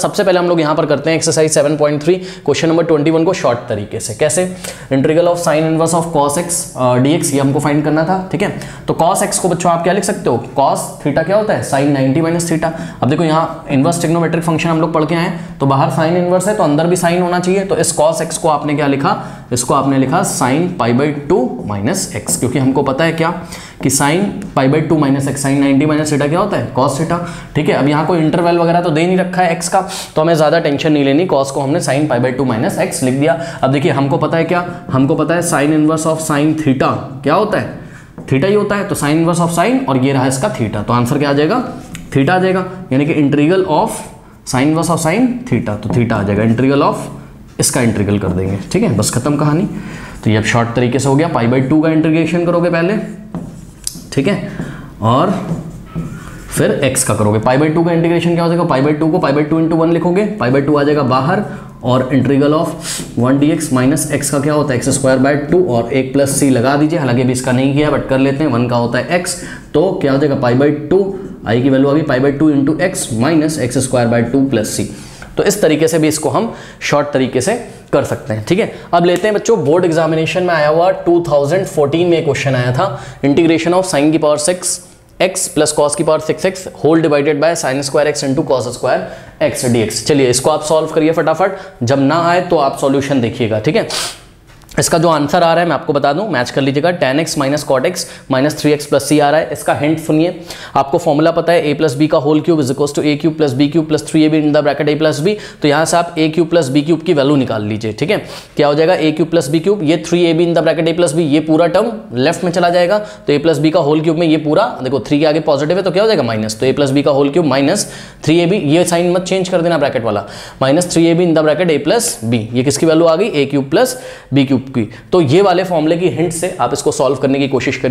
सबसे पहले हम लोग यहाँ पर करते हैं एक्सरसाइज 7.3 क्वेश्चन नंबर 21 को शॉर्ट तरीके से। कैसे? Integral of sine inverse of cos x dx ये हमको फाइंड करना था, ठीक है? तो कॉस एक्स को बच्चों आप क्या लिख सकते हो? कॉस थीटा क्या होता है? साइन 90 माइनस थीटा अब देखो यहाँ इनवर्स टेक्नोमेट्रिक फ़ंक्शन हम लोग पढ़ के आए तो बाहर साइन इनवर्स है तो अंदर भी साइन होना चाहिए तो इस कॉस एक्स को आपने क्या लिखा? इसको आपने लिखा sine pi by two minus x क्योंकि हमको पता है क्या? कि sine pi by two minus x, sine ninety minus theta क्या होता है? कॉस सीटा ठीक है? अब यहाँ कोई इंटरवल वगैरह तो दे नहीं रखा है एक्स का तो हमें ज़्यादा टेंशन नहीं लेनी। कॉस को हमने sine pi by two minus x लिख दिया। अब देखिए, हमको पता है क्या? हमको पता है sine inverse of sine theta. क्या होता है? थीटा ही होता है तो साइन इनवर्स ऑफ़ साइन और ये रहा इसका थीटा। तो आंसर क्या आ जाएगा? थीटा आ जाएगा। यानी कि integral of sine inverse of sine theta. तो थीटा आ जाएगा। इंट्रीगल ऑफ़ इसका इंट्रीगल कर देंगे। ठीक है? बस खत्म कहानी। तो ये अब शॉर्ट तरीके से हो गया। पाई बाई टू का इंटीग्रेशन करोगे पहले। ठीक है? और फिर x का करोगे। पाई बाई टू का इंटीग्रेशन क्या हो जाएगा? पाई बाई टू को pi by two into one लिखोगे। पाई बाई टू आ जाएगा बाहर और integral of one d x minus x का क्या होता है? एक्स स्क्वायर बाय टू और एक प्लस सी लगा दीजिए। हालाँकि अभी इसका नहीं किया बट कर लेते हैं। वन का होता है एक्स तो क्या हो जाएगा? पाई बाई टू आई की वैल्यू अभी pi by two into x minus x square by two plus c तो इस तरीके से भी इसको हम शॉर्ट तरीके से कर सकते हैं, ठीक है? अब लेते हैं बच्चों बोर्ड एग्जामिनेशन में आया हुआ 2014 में क्वेश्चन आया था। इंटीग्रेशन ऑफ़ साइन की power six x plus cos की power six x whole divided by sine square x into cos square x d x चलिए, इसको आप सॉल्व करिए फटाफट। जब ना आए तो आप सॉल्यूशन देखिएगा, ठीक है? इसका जो आंसर आ रहा है, मैं आपको बता दूँ मैच कर लीजिएगा tan x minus cot x minus three x plus c आ रहा है। इसका हिंट सुनिए। आपको फॉर्मूला पता है ए प्लस बी का whole cube is equal to a cube plus b cube plus three a b in the bracket a plus b तो यहाँ से आप a cube plus b cube की वैल्यू निकाल लीजिए, ठीक है? क्या हो जाएगा a cube plus b cube ये three a b in the bracket a plus b ये पूरा टर्म लेफ़्ट में चला जाएगा। तो ए प्लस बी का होल क्यूब में ये पूरा, देखो थ्री के आगे पॉजिटिव है तो क्या हो जाएगा माइनस तो ए प्लस बी का whole cube minus three a b ये साइन मत चेंज कर देना ब्रैकेट वाला। Minus three a b in the bracket a plus b ये किसकी वैल्यू आ गई a cube plus b cube की। तो ये वाले फॉर्मूले की हिंट से आप इसको सॉल्व करने की कोशिश करिए।